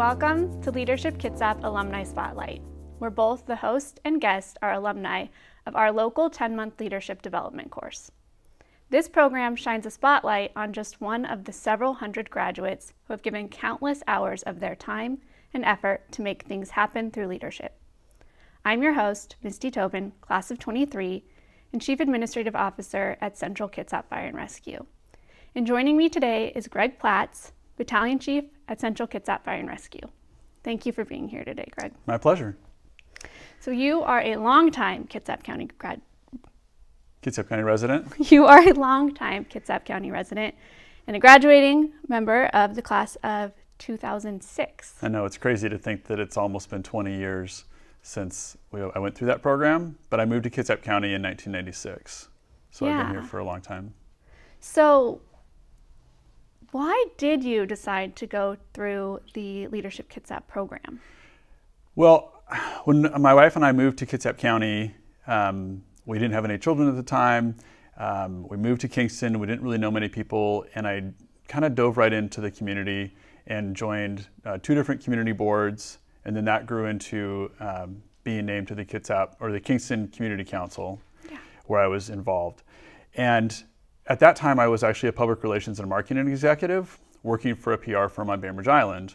welcome to Leadership Kitsap Alumni Spotlight, where both the host and guest are alumni of our local 10 month leadership development course. This program shines a spotlight on just one of the several hundred graduates who have given countless hours of their time and effort to make things happen through leadership. I'm your host, Misty Tobin, class of 23, and Chief Administrative Officer at Central Kitsap Fire and Rescue. And joining me today is Greg Platz, Battalion Chief at Central Kitsap Fire and Rescue. Thank you for being here today, Greg. My pleasure. So you are a longtime Kitsap County grad. Kitsap County resident. You are a longtime Kitsap County resident and a graduating member of the class of 2006. I know it's crazy to think that it's almost been 20 years since we, I went through that program, but I moved to Kitsap County in 1996. So yeah. I've been here for a long time. So why did you decide to go through the Leadership Kitsap program? Well, when my wife and I moved to Kitsap County, um, we didn't have any children at the time. Um, we moved to Kingston. We didn't really know many people, and I kind of dove right into the community and joined uh, two different community boards, and then that grew into um, being named to the Kitsap or the Kingston Community Council, yeah. where I was involved. And at that time, I was actually a public relations and marketing executive working for a PR firm on Bainbridge Island.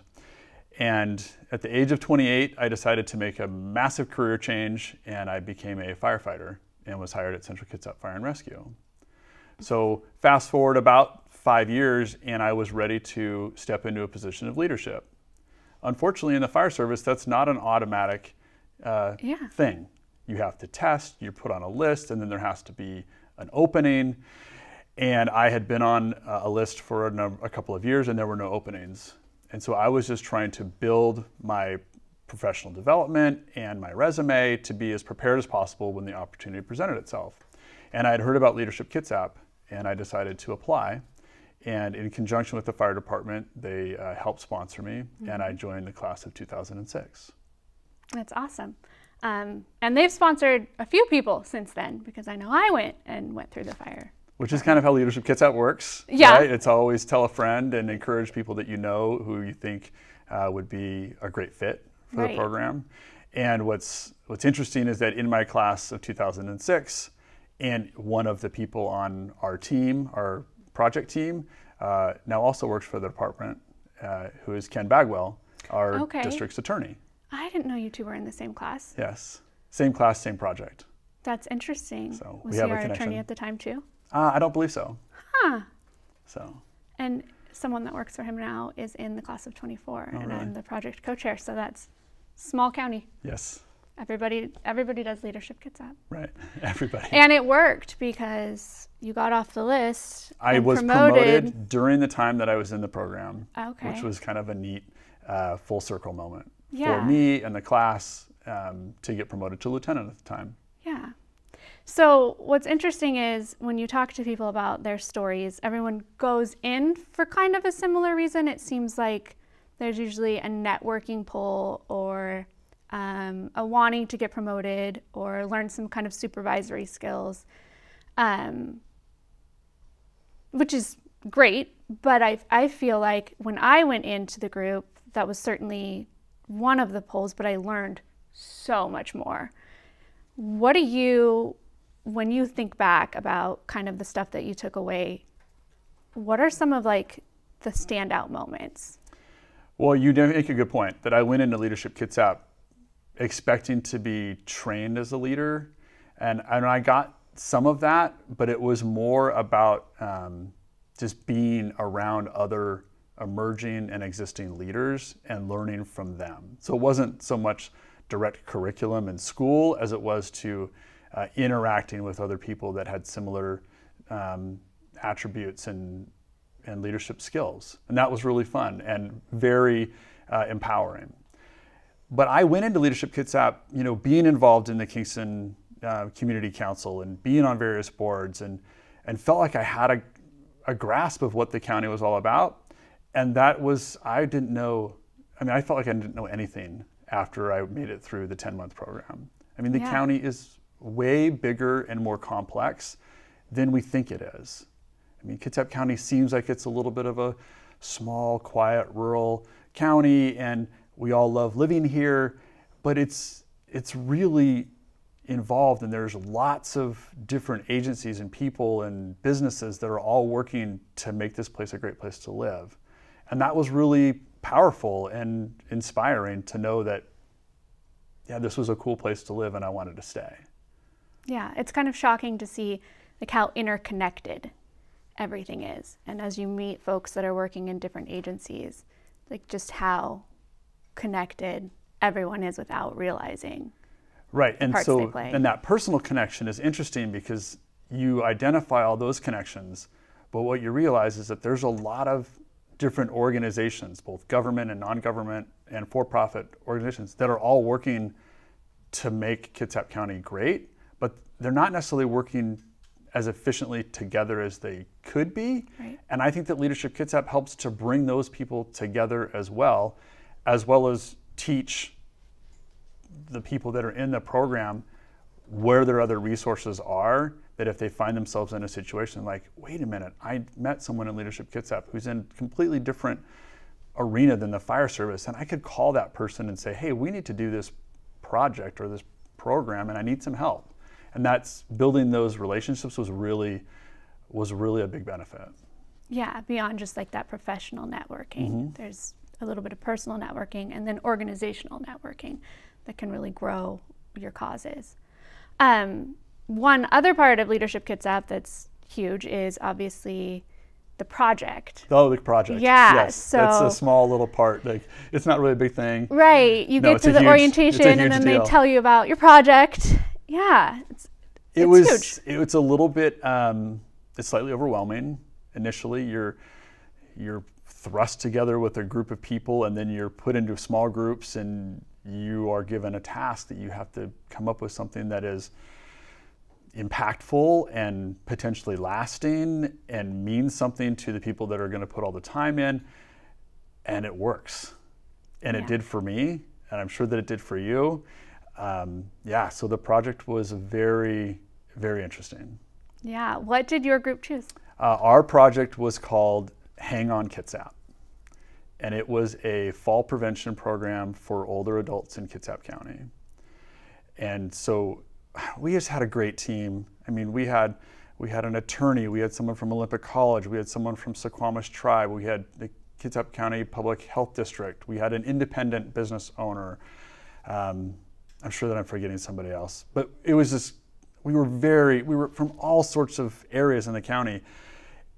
And at the age of 28, I decided to make a massive career change and I became a firefighter and was hired at Central Kitsap Fire and Rescue. So fast forward about five years and I was ready to step into a position of leadership. Unfortunately, in the fire service, that's not an automatic uh, yeah. thing. You have to test, you're put on a list, and then there has to be an opening. And I had been on a list for a, number, a couple of years and there were no openings. And so I was just trying to build my professional development and my resume to be as prepared as possible when the opportunity presented itself. And I had heard about Leadership Kitsap and I decided to apply. And in conjunction with the fire department, they uh, helped sponsor me mm-hmm. and I joined the class of 2006. That's awesome. Um, and they've sponsored a few people since then because I know I went and went through the fire which is kind of how Leadership Kitsap works. Yeah. Right? It's always tell a friend and encourage people that you know who you think uh, would be a great fit for right. the program. And what's what's interesting is that in my class of 2006, and one of the people on our team, our project team, uh, now also works for the department, uh, who is Ken Bagwell, our okay. district's attorney. I didn't know you two were in the same class. Yes, same class, same project. That's interesting. So was we have he our attorney at the time too? Uh, I don't believe so. Huh. So. And someone that works for him now is in the class of 24, oh, and really? I'm the project co-chair. So that's small county. Yes. Everybody, everybody does leadership Kitsap. Right, everybody. And it worked because you got off the list. I was promoted. promoted. during the time that I was in the program, okay. which was kind of a neat uh, full circle moment yeah. for me and the class um, to get promoted to lieutenant at the time. Yeah. So, what's interesting is when you talk to people about their stories, everyone goes in for kind of a similar reason. It seems like there's usually a networking pull or um, a wanting to get promoted or learn some kind of supervisory skills, um, which is great. But I, I feel like when I went into the group, that was certainly one of the pulls, but I learned so much more. What do you when you think back about kind of the stuff that you took away, what are some of like the standout moments? Well, you make a good point that I went into Leadership Kitsap expecting to be trained as a leader, and, and I got some of that, but it was more about um, just being around other emerging and existing leaders and learning from them. So it wasn't so much direct curriculum in school as it was to uh, interacting with other people that had similar um, attributes and, and leadership skills. And that was really fun and very uh, empowering. But I went into Leadership Kitsap, you know, being involved in the Kingston uh, Community Council and being on various boards and, and felt like I had a, a grasp of what the county was all about. And that was, I didn't know, I mean, I felt like I didn't know anything after I made it through the 10 month program. I mean, the yeah. county is way bigger and more complex than we think it is. I mean, Kitsap County seems like it's a little bit of a small, quiet, rural county, and we all love living here, but it's it's really involved and there's lots of different agencies and people and businesses that are all working to make this place a great place to live. And that was really powerful and inspiring to know that yeah, this was a cool place to live and I wanted to stay. Yeah, it's kind of shocking to see like how interconnected everything is. And as you meet folks that are working in different agencies, like just how connected everyone is without realizing. Right. And so and that personal connection is interesting because you identify all those connections, but what you realize is that there's a lot of different organizations, both government and non-government and for-profit organizations that are all working to make Kitsap County great, but they're not necessarily working as efficiently together as they could be. Right. And I think that Leadership Kitsap helps to bring those people together as well, as well as teach the people that are in the program where their other resources are that if they find themselves in a situation like wait a minute i met someone in leadership kitsap who's in a completely different arena than the fire service and i could call that person and say hey we need to do this project or this program and i need some help and that's building those relationships was really was really a big benefit yeah beyond just like that professional networking mm-hmm. there's a little bit of personal networking and then organizational networking that can really grow your causes. Um, one other part of Leadership Kitsap that's huge is obviously the project. Oh, the project. Yeah. Yes. So it's a small little part. Like it's not really a big thing. Right. You no, get to the huge, orientation and then deal. they tell you about your project. Yeah. It's, it it's was huge. it was a little bit um, it's slightly overwhelming initially. You're you're thrust together with a group of people and then you're put into small groups and you are given a task that you have to come up with something that is impactful and potentially lasting and means something to the people that are going to put all the time in and it works and yeah. it did for me and i'm sure that it did for you um, yeah so the project was very very interesting yeah what did your group choose uh, our project was called hang on kitsap and it was a fall prevention program for older adults in Kitsap County. And so we just had a great team. I mean, we had we had an attorney, we had someone from Olympic College, we had someone from Suquamish Tribe, we had the Kitsap County Public Health District, we had an independent business owner. Um, I'm sure that I'm forgetting somebody else, but it was just we were very we were from all sorts of areas in the county,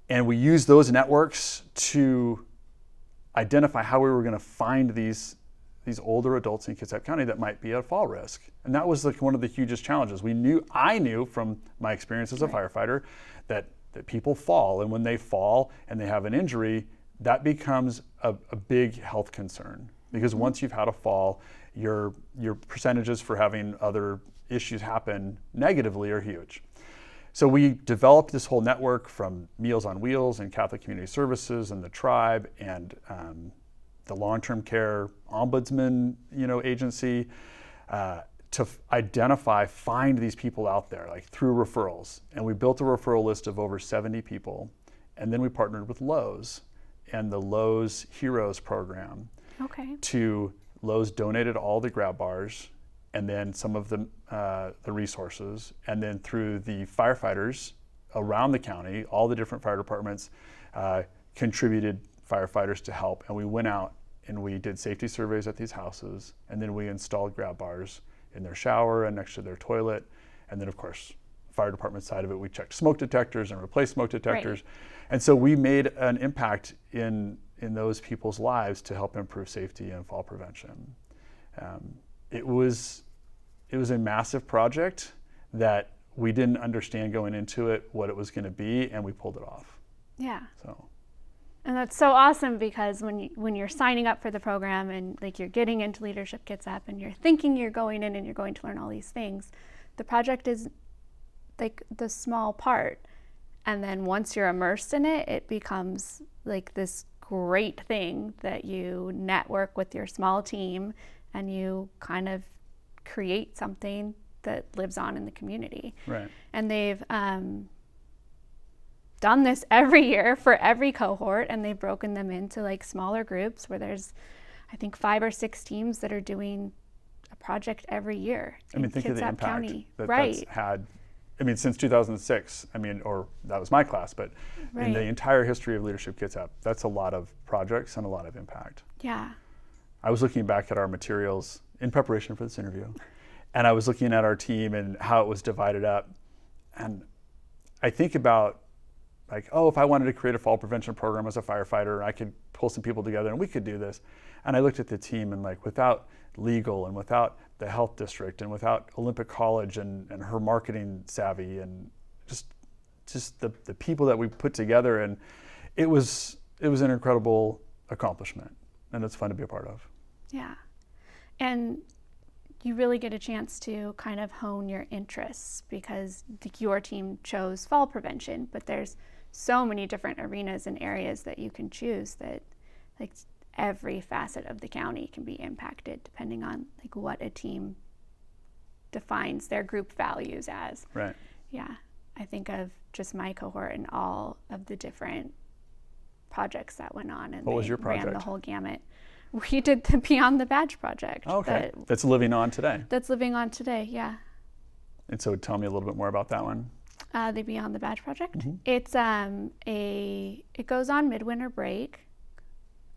and we used those networks to identify how we were going to find these these older adults in Kitsap County that might be at fall risk. And that was like one of the hugest challenges. We knew, I knew from my experience as a right. firefighter that, that people fall. And when they fall and they have an injury, that becomes a, a big health concern. Because mm-hmm. once you've had a fall, your, your percentages for having other issues happen negatively are huge. So we developed this whole network from Meals on Wheels and Catholic Community Services and the tribe and um, the long-term care ombudsman, you know, agency uh, to f- identify, find these people out there, like through referrals. And we built a referral list of over 70 people. And then we partnered with Lowe's and the Lowe's Heroes program. Okay. To Lowe's donated all the grab bars and then some of the, uh, the resources, and then through the firefighters around the county, all the different fire departments uh, contributed firefighters to help, and we went out and we did safety surveys at these houses, and then we installed grab bars in their shower and next to their toilet, and then of course, fire department side of it, we checked smoke detectors and replaced smoke detectors, right. and so we made an impact in in those people's lives to help improve safety and fall prevention. Um, it was it was a massive project that we didn't understand going into it what it was going to be, and we pulled it off. Yeah. So. And that's so awesome because when you, when you're signing up for the program and like you're getting into Leadership Kitsap and you're thinking you're going in and you're going to learn all these things, the project is like the small part. And then once you're immersed in it, it becomes like this great thing that you network with your small team and you kind of create something that lives on in the community. Right. And they've um, done this every year for every cohort and they've broken them into like smaller groups where there's I think five or six teams that are doing a project every year. I mean, think of the Kitsap impact County. that right. that's had. I mean, since 2006. I mean, or that was my class, but in the entire history of Leadership Kitsap, that's a lot of projects and a lot of impact. yeah. I was looking back at our materials in preparation for this interview, and I was looking at our team and how it was divided up, and I think about like, oh, if I wanted to create a fall prevention program as a firefighter, I could pull some people together and we could do this. And I looked at the team and like, without legal and without the health district and without Olympic College and, and her marketing savvy and just just the, the people that we put together and it was it was an incredible accomplishment and it's fun to be a part of. Yeah. And you really get a chance to kind of hone your interests because your team chose fall prevention, but there's so many different arenas and areas that you can choose that like every facet of the county can be impacted depending on like what a team defines their group values as. Right. Yeah. I think of just my cohort and all of the different projects that went on and What was your ran the whole gamut. We did the Beyond the Badge project. Okay. that- That's living on today. that's living on today, yeah. And so tell me a little bit more about that one. Uh, the Beyond the Badge project. Mhm. It's um, a it goes on midwinter break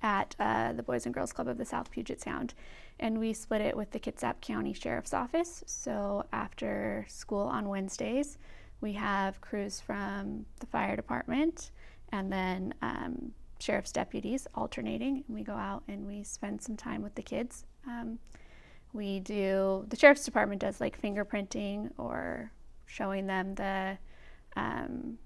at uh, the Boys and Girls Club of the South Puget Sound, and we split it with the Kitsap County Sheriff's Office. So after school on Wednesdays, we have crews from the fire department and then um, sheriff's deputies alternating, and we go out and we spend some time with the kids. Um, we do the sheriff's department does like fingerprinting or showing them the um,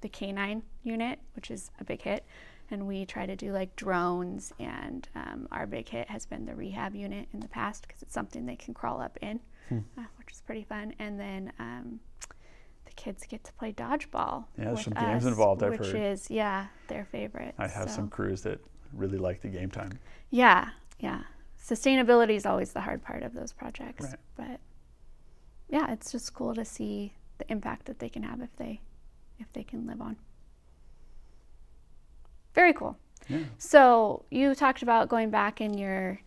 the canine unit, which is a big hit, and we try to do like drones. And um, our big hit has been the rehab unit in the past because it's something they can crawl up in, Hmm. uh, which is pretty fun. And then um, the kids get to play dodgeball. Yeah, there's some games us, involved, I've which heard. is yeah their favorite. I have so. some crews that really like the game time. Yeah, yeah. Sustainability is always the hard part of those projects. Right. But yeah, it's just cool to see the impact that they can have if they if they can live on. Very cool. Yeah. So you talked about going back in your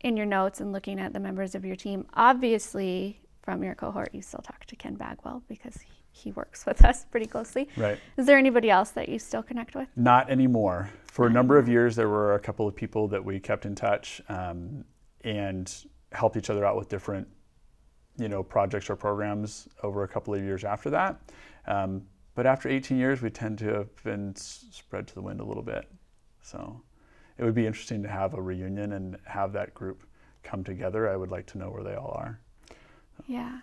in your notes and looking at the members of your team. Obviously, from your cohort, you still talk to Ken Bagwell because he, he works with us pretty closely. Right. Is there anybody else that you still connect with? Not anymore. For a number of years, there were a couple of people that we kept in touch um, and helped each other out with different, you know, projects or programs over a couple of years after that. Um, but after 18 years, we tend to have been spread to the wind a little bit. So it would be interesting to have a reunion and have that group come together. I would like to know where they all are. Yeah.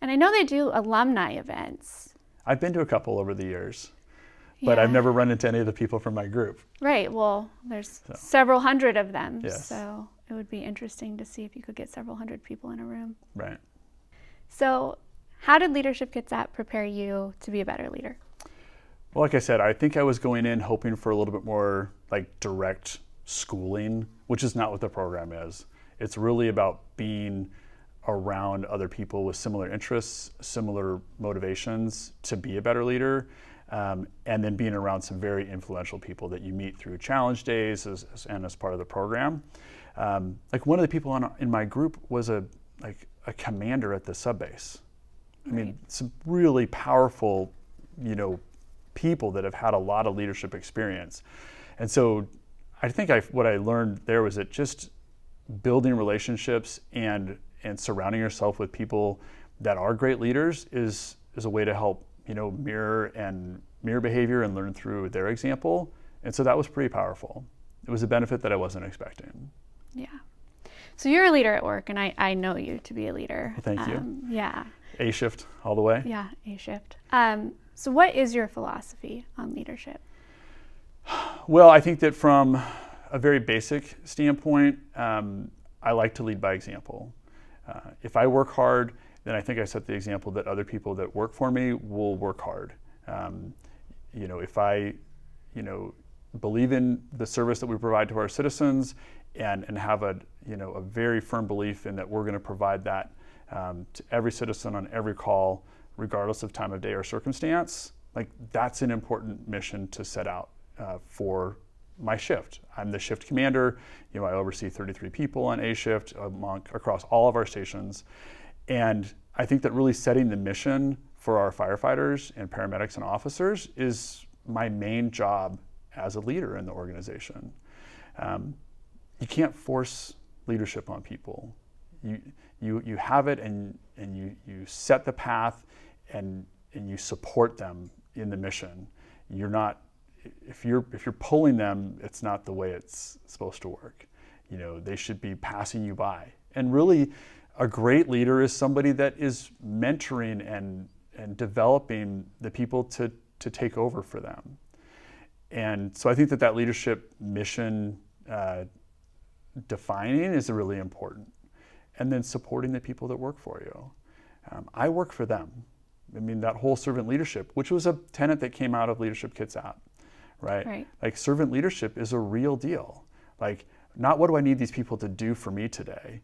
And I know they do alumni events. I've been to a couple over the years, but I've never run into any of the people from my group. Right. Well, there's So. several hundred of them. Yes. So it would be interesting to see if you could get several hundred people in a room. Right. So, how did Leadership Kitsap prepare you to be a better leader? Well, like I said, I think I was going in hoping for a little bit more like direct schooling, which is not what the program is. It's really about being around other people with similar interests, similar motivations to be a better leader, um, and then being around some very influential people that you meet through challenge days as, as- and as part of the program. Um, like one of the people on, in my group was a like a commander at the sub base. I mean, Right. some really powerful, you know, people that have had a lot of leadership experience. And so I think I, what I learned there was that just building relationships and, and surrounding yourself with people that are great leaders is, is a way to help, you know, mirror and mirror behavior and learn through their example. And so that was pretty powerful. It was a benefit that I wasn't expecting. Yeah. So you're a leader at work, and I, I know you to be a leader. Well, thank you. Um, yeah. A shift all the way. Yeah. A shift. Um, so, what is your philosophy on leadership? Well, I think that from a very basic standpoint, um, I like to lead by example. Uh, if I work hard, then I think I set the example that other people that work for me will work hard. Um, you know, if I, you know, believe in the service that we provide to our citizens and, and have a, you know, a very firm belief in that we're going to provide that um, to every citizen on every call, regardless of time of day or circumstance, like that's an important mission to set out uh, for my shift. I'm the shift commander. You know, I oversee 33 people on A shift among, across all of our stations, and I think that really setting the mission for our firefighters and paramedics and officers is my main job as a leader in the organization. Um, you can't force leadership on people. You, you, you have it and, and you, you set the path and, and you support them in the mission. You're not, if you're, if you're pulling them, it's not the way it's supposed to work. You know, they should be passing you by. And really, a great leader is somebody that is mentoring and, and developing the people to, to take over for them. And so I think that that leadership mission uh, defining is really important. And then supporting the people that work for you. Um, I work for them. I mean, that whole servant leadership, which was a tenet that came out of Leadership Kitsap, right? right? Like, servant leadership is a real deal. Like, not what do I need these people to do for me today?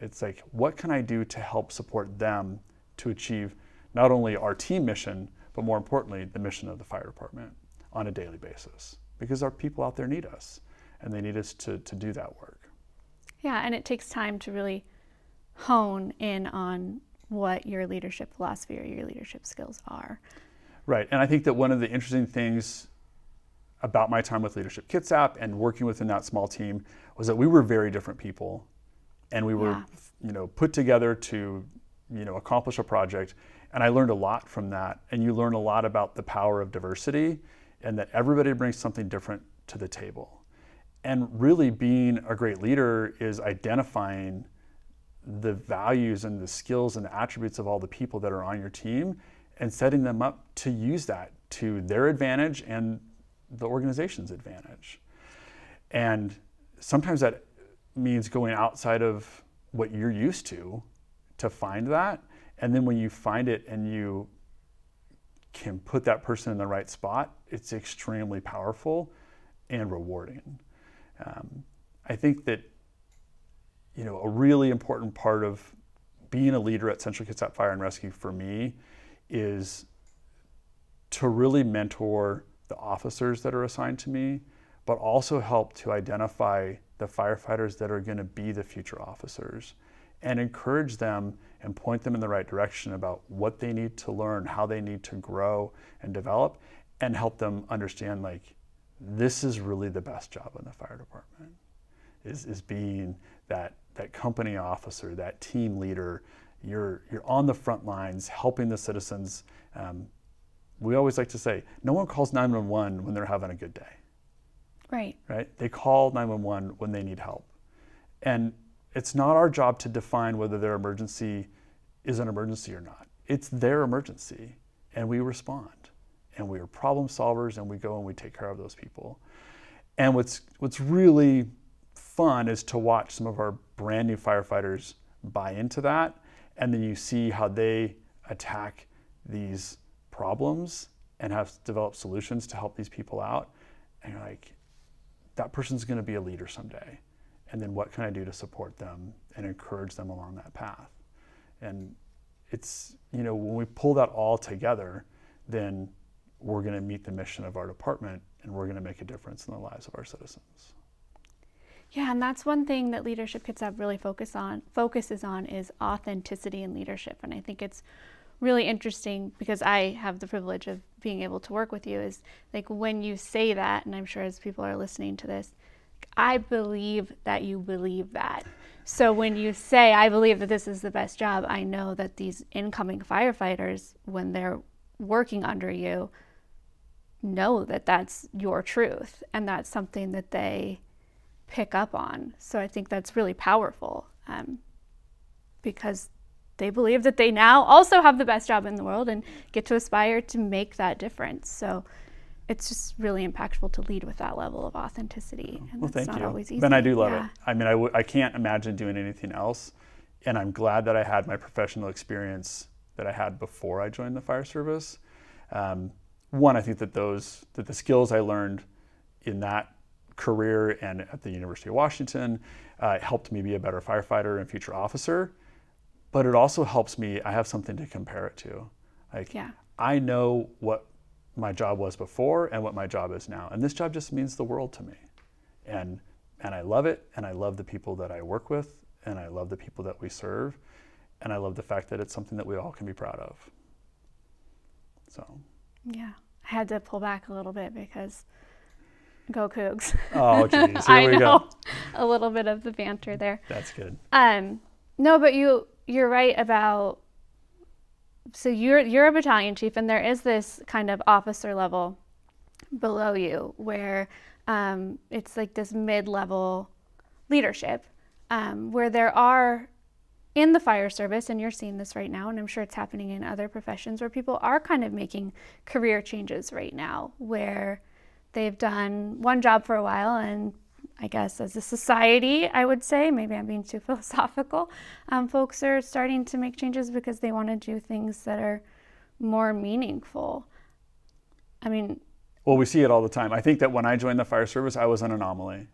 It's like, what can I do to help support them to achieve not only our team mission, but more importantly, the mission of the fire department on a daily basis? Because our people out there need us, and they need us to, to do that work. Yeah, and it takes time to really hone in on what your leadership philosophy or your leadership skills are. Right, and I think that one of the interesting things about my time with Leadership Kitsap and working within that small team was that we were very different people, and we were, Yeah. you know, put together to, you know, accomplish a project. And I learned a lot from that. And you learn a lot about the power of diversity, and that everybody brings something different to the table. And really, being a great leader is identifying the values and the skills and attributes of all the people that are on your team and setting them up to use that to their advantage and the organization's advantage. And sometimes that means going outside of what you're used to to find that. And then when you find it and you can put that person in the right spot, it's extremely powerful and rewarding. Um, I think that you know a really important part of being a leader at Central Kitsap Fire and Rescue for me is to really mentor the officers that are assigned to me, but also help to identify the firefighters that are going to be the future officers and encourage them and point them in the right direction about what they need to learn, how they need to grow and develop, and help them understand like this is really the best job in the fire department is, is being that that company officer, that team leader. You're you're on the front lines helping the citizens. Um, we always like to say, no one calls 911 when they're having a good day Right. right? They call 911 when they need help. And it's not our job to define whether their emergency is an emergency or not. It's their emergency, and we respond. And we are problem solvers, and we go and we take care of those people. And what's, what's really fun is to watch some of our brand new firefighters buy into that, and then you see how they attack these problems and have developed solutions to help these people out. And you're like, that person's going to be a leader someday. And then what can I do to support them and encourage them along that path? And it's, you know, when we pull that all together, then we're going to meet the mission of our department and we're going to make a difference in the lives of our citizens. Yeah, and that's one thing that Leadership Kitsap really focus on focuses on is authenticity in leadership. And I think it's really interesting because I have the privilege of being able to work with you is like when you say that, and I'm sure as people are listening to this, I believe that you believe that. So when you say, I believe that this is the best job, I know that these incoming firefighters, when they're working under you, know that that's your truth and that's something that they pick up on. So I think that's really powerful um, because they believe that they now also have the best job in the world and get to aspire to make that difference. So it's just really impactful to lead with that level of authenticity. And Well, thank not you. always easy. Ben, I do love Yeah. it. I mean, I w- I can't imagine doing anything else. And I'm glad that I had my professional experience that I had before I joined the fire service. Um, one, I think that those that the skills I learned in that career and at the University of Washington uh, helped me be a better firefighter and future officer. But it also helps me. I have something to compare it to. Like Yeah. I know what my job was before and what my job is now. And this job just means the world to me. And and I love it and I love the people that I work with and I love the people that we serve and I love the fact that it's something that we all can be proud of. So, yeah. I had to pull back a little bit because go Cougs. Oh, geez. Here I we know. go. A little bit of the banter there. That's good. Um, no, but you you're right about so you're you're a battalion chief and there is this kind of officer level below you where um, it's like this mid-level leadership um, where there are in the fire service and you're seeing this right now and i'm sure it's happening in other professions where people are kind of making career changes right now where they've done one job for a while and I guess as a society, I would say, maybe I'm being too philosophical, um, folks are starting to make changes because they want to do things that are more meaningful. I mean, Well, we see it all the time. I think that when I joined the fire service, I was an anomaly.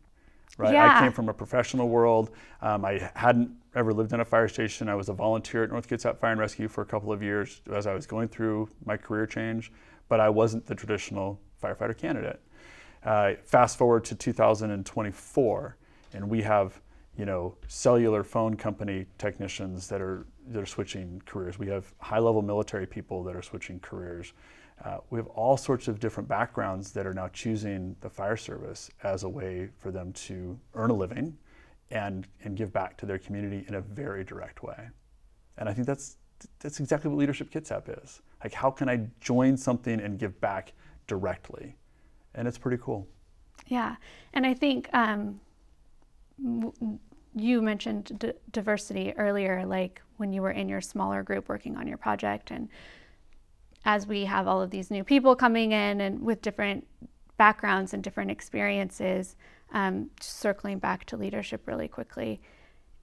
Right? I came from a professional world. Um, I hadn't ever lived in a fire station. I was a volunteer at North Kitsap Fire and Rescue for a couple of years as I was going through my career change, but I wasn't the traditional firefighter candidate. Uh, fast forward to 2024, and we have, you know, cellular phone company technicians that are that are switching careers. We have high-level military people that are switching careers. Uh, we have all sorts of different backgrounds that are now choosing the fire service as a way for them to earn a living and and give back to their community in a very direct way. And I think that's that's exactly what leadership Kitsap is. Like, how can I join something and give back directly? And it's pretty cool. Yeah, and I think um, you mentioned diversity earlier, like when you were in your smaller group working on your project, and as we have all of these new people coming in and with different backgrounds and different experiences, um, circling back to leadership really quickly,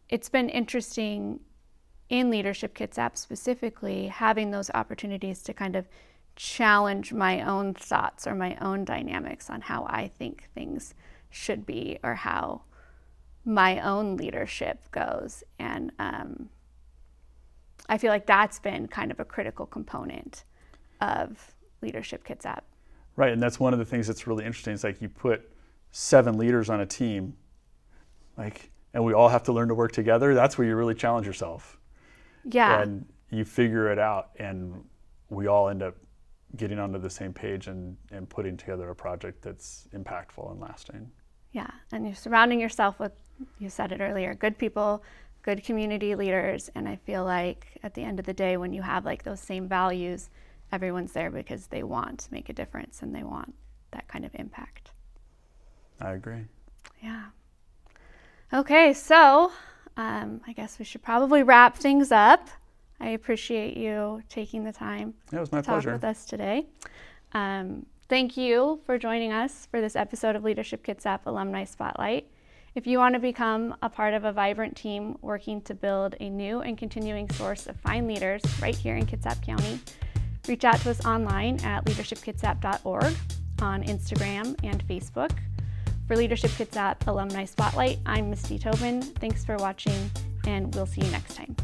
it's been interesting in Leadership Kitsap specifically having those opportunities to kind of challenge my own thoughts or my own dynamics on how I think things should be or how my own leadership goes. And um, I feel like that's been kind of a critical component of Leadership Kitsap. Right, and that's one of the things that's really interesting. It's like you put seven leaders on a team, like, and we all have to learn to work together. That's where you really challenge yourself, Yeah. and you figure it out, and we all end up getting onto the same page and, and putting together a project that's impactful and lasting. Yeah, and you're surrounding yourself with, you said it earlier, good people, good community leaders. And I feel like at the end of the day, when you have like those same values, everyone's there because they want to make a difference and they want that kind of impact. I agree. Yeah. Okay, so um, I guess we should probably wrap things up. I appreciate you taking the time it was my to talk with us today. Um, thank you for joining us for this episode of Leadership Kitsap Alumni Spotlight. If you want to become a part of a vibrant team working to build a new and continuing source of fine leaders right here in Kitsap County, reach out to us online at leadershipkitsap.org, on Instagram and Facebook. For Leadership Kitsap Alumni Spotlight, I'm Misty Tobin. Thanks for watching, and we'll see you next time.